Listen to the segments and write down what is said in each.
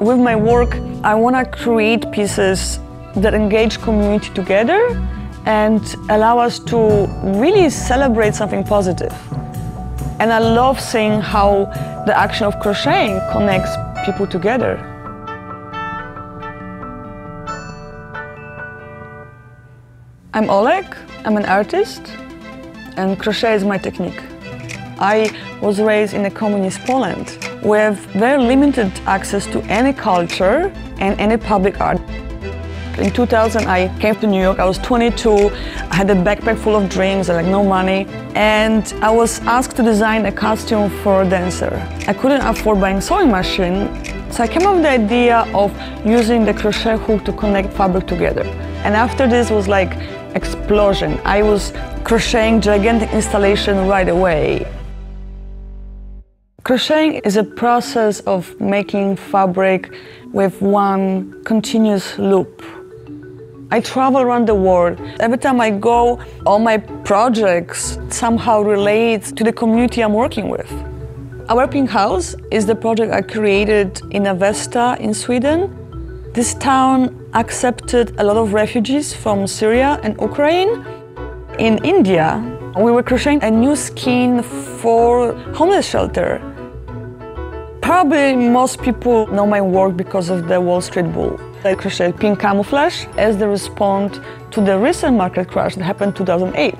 With my work, I want to create pieces that engage community together and allow us to really celebrate something positive. And I love seeing how the action of crocheting connects people together. I'm Olek, I'm an artist, and crochet is my technique. I was raised in a communist Poland with very limited access to any culture and any public art. In 2000, I came to New York. I was 22. I had a backpack full of dreams, and like no money, and I was asked to design a costume for a dancer. I couldn't afford buying sewing machine, so I came up with the idea of using the crochet hook to connect fabric together. And after this was like explosion. I was crocheting gigantic installation right away. Crocheting is a process of making fabric with one continuous loop. I travel around the world. Every time I go, all my projects somehow relate to the community I'm working with. Our Pink House is the project I created in Avesta in Sweden. This town accepted a lot of refugees from Syria and Ukraine. In India, we were crocheting a new skin for homeless shelter. Probably most people know my work because of the Wall Street Bull. I crocheted pink camouflage as the response to the recent market crash that happened in 2008.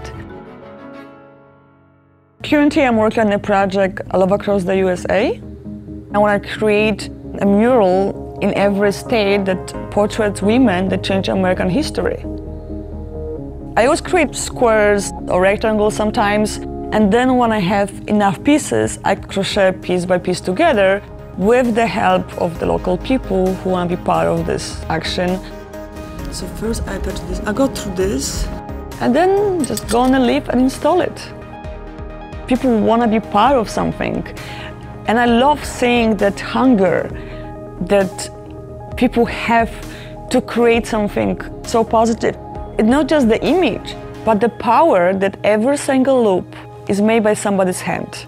Currently, I'm working on a project all across the USA. I want to create a mural in every state that portrays women that change American history. I always create squares or rectangles sometimes, and then when I have enough pieces, I crochet piece by piece together with the help of the local people who want to be part of this action. So first I touch this, I go through this, and then just go on a leaf and install it. People want to be part of something, and I love seeing that hunger that people have to create something so positive. It's not just the image, but the power that every single loop is made by somebody's hand.